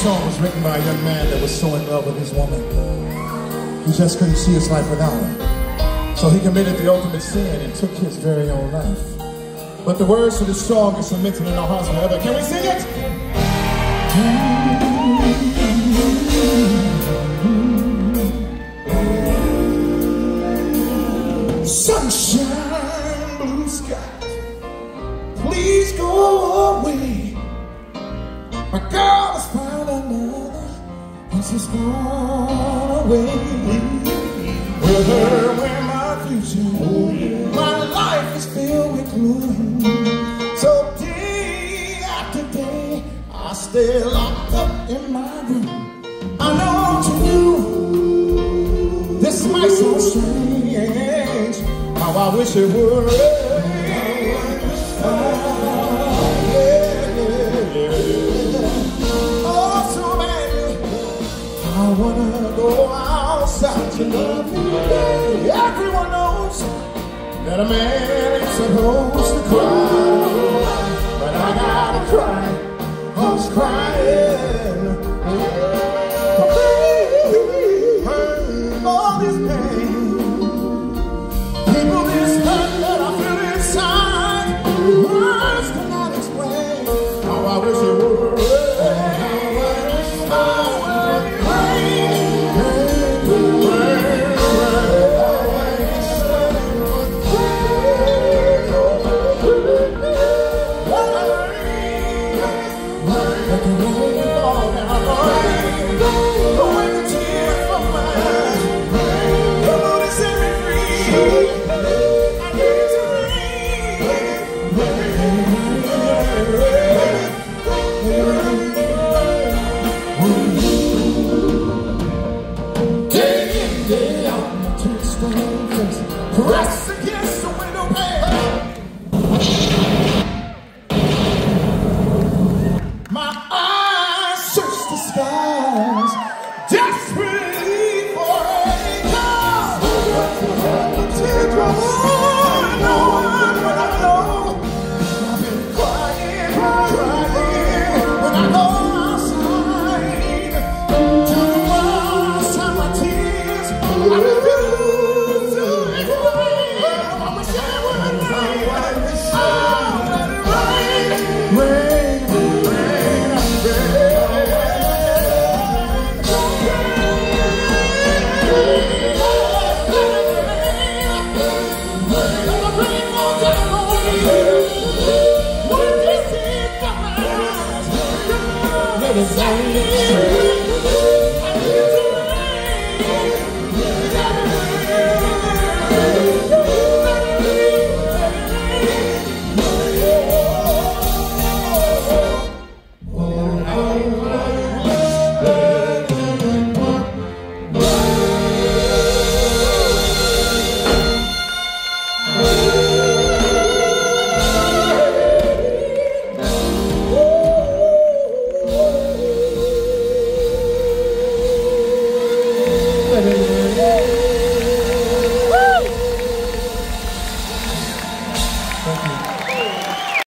song was written by a young man that was so in love with his woman. He just couldn't see his life without her. So he committed the ultimate sin and took his very own life. But the words to this song are cemented in our hearts forever. Can we sing it? Sunshine, blue skies, please go away. My girl and she's gone away. With her, where my future, my life is filled with gloom. So day after day, I stay locked up in my room. I know to you, this might sound strange. How I wish it would. To love you. Everyone knows that a man ain't supposed to cry, but I gotta cry. Who's crying? Against the window pane. My eyes search the skies, it is only you.